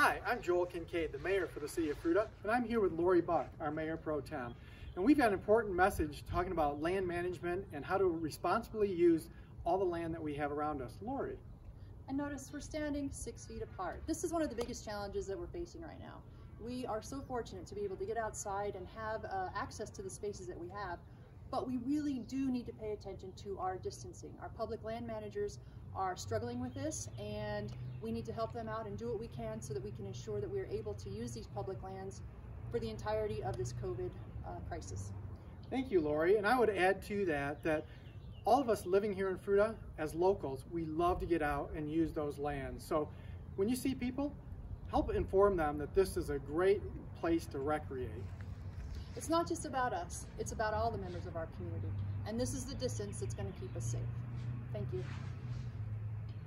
Hi, I'm Joel Kincaid, the mayor for the city of Fruita, and I'm here with Lori Buck, our mayor pro tem. And we've got an important message talking about land management and how to responsibly use all the land that we have around us. Lori. And notice we're standing six feet apart. This is one of the biggest challenges that we're facing right now. We are so fortunate to be able to get outside and have uh, access to the spaces that we have, but we really do need to pay attention to our distancing. Our public land managers are struggling with this and we need to help them out and do what we can so that we can ensure that we are able to use these public lands for the entirety of this COVID uh, crisis. Thank you, Lori. And I would add to that that all of us living here in Fruita as locals, we love to get out and use those lands. So when you see people, help inform them that this is a great place to recreate. It's not just about us, it's about all the members of our community. And this is the distance that's going to keep us safe. Thank you.